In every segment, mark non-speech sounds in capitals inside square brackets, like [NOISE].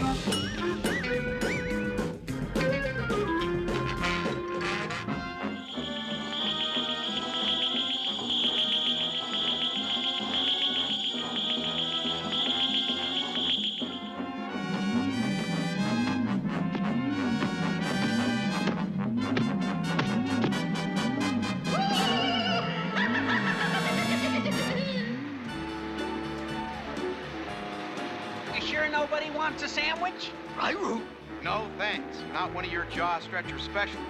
You nobody wants a sandwich? I root. No, thanks. Not one of your jaw stretcher specials.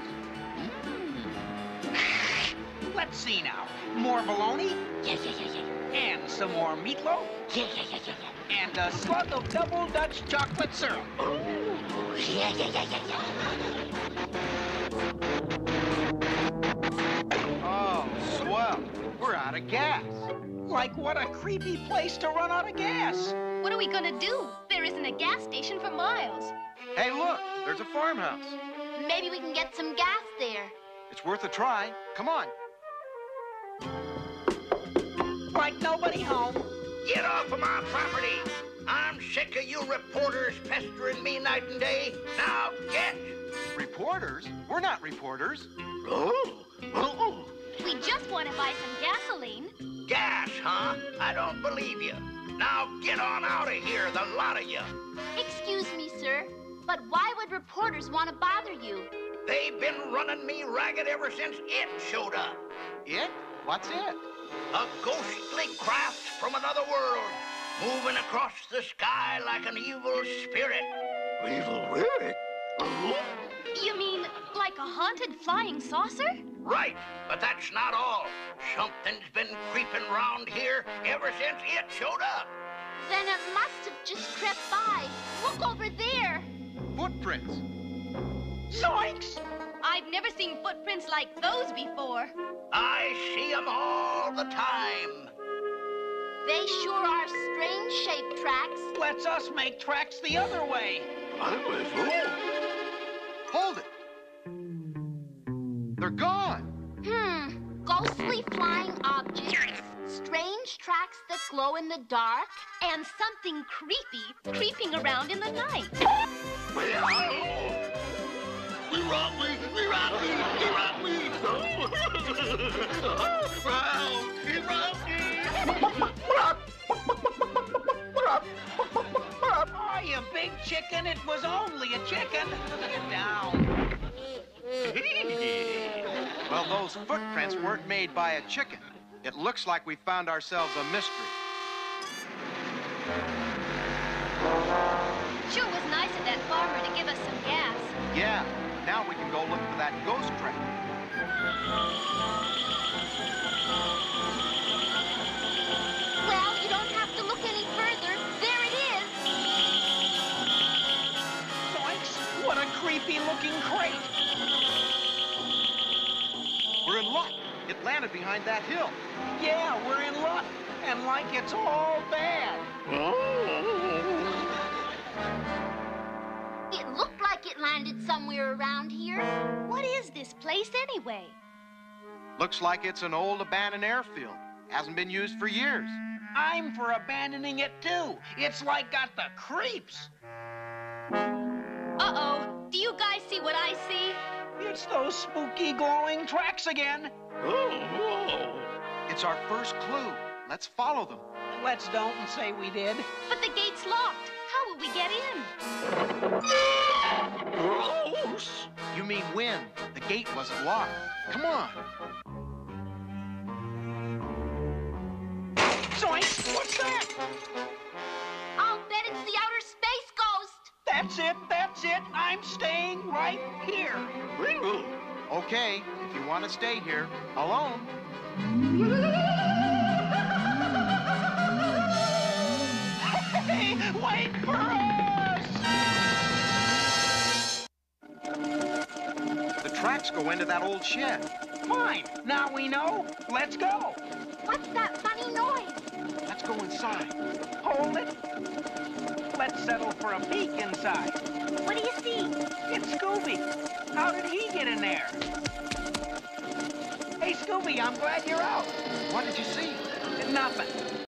Hmm. [LAUGHS] Let's see now. More bologna Yeah, yeah, yeah, yeah. and some more meatloaf Yeah, yeah, yeah, yeah, yeah. and a slug of double Dutch chocolate syrup. Oh, yeah, yeah, yeah, yeah, yeah. We're out of gas. Like what a creepy place to run out of gas. What are we gonna do? There isn't a gas station for miles. Hey, look, there's a farmhouse. Maybe we can get some gas there. It's worth a try. Come on. Like nobody home. Get off of my property! I'm sick of you reporters pestering me night and day. Now get! Reporters? We're not reporters. Oh, oh, huh? I don't believe you. Now get on out of here, the lot of you. Excuse me, sir, but why would reporters want to bother you? They've been running me ragged ever since it showed up. It? What's it? A ghostly craft from another world, moving across the sky like an evil spirit. Evil spirit? You mean like a haunted flying saucer? Right, but that's not all. Something's been creeping round here ever since it showed up. Then it must have just crept by. Look over there. Footprints. Zoinks! I've never seen footprints like those before. I see 'em all the time. They sure are strange shaped tracks. Let's us make tracks the other way. Hold They're gone. Hmm. Ghostly flying objects, strange tracks that glow in the dark, and something creepy creeping around in the night. We robbed me! We robbed me! He robbed me! Wow! He robbed me! Oh, you big chicken, it was only a chicken. Get down. [LAUGHS] Well, those footprints weren't made by a chicken. It looks like we found ourselves a mystery. Sure was nice of that farmer to give us some gas. Yeah, now we can go look for that ghost track. Well, you don't have to look any further. There it is. Zoinks! What a creepy looking crate. We're in luck. It landed behind that hill. Yeah, we're in luck. And like it's all bad. Oh. It looked like it landed somewhere around here. What is this place anyway? Looks like it's an old abandoned airfield. Hasn't been used for years. I'm for abandoning it too. It's like got the creeps. Uh-oh. Do you guys see what I see? It's those spooky glowing tracks again. Oh, it's our first clue. Let's follow them. Let's don't and say we did. But the gate's locked. How will we get in? Gross! You mean when? The gate wasn't locked. Come on. Zoinks! What's that? I'll bet it's the outer space ghost. That's it, that's it. I'm staying right here. Okay, if you want to stay here alone. Hey, wait for us! The tracks go into that old shed. Fine. Now we know. Let's go. What's that funny noise? Let's go inside. Hold it. Let's settle for a peek inside. What do you see? It's Scooby. How did he get in there? Hey, Scooby, I'm glad you're out. What did you see? Nothing.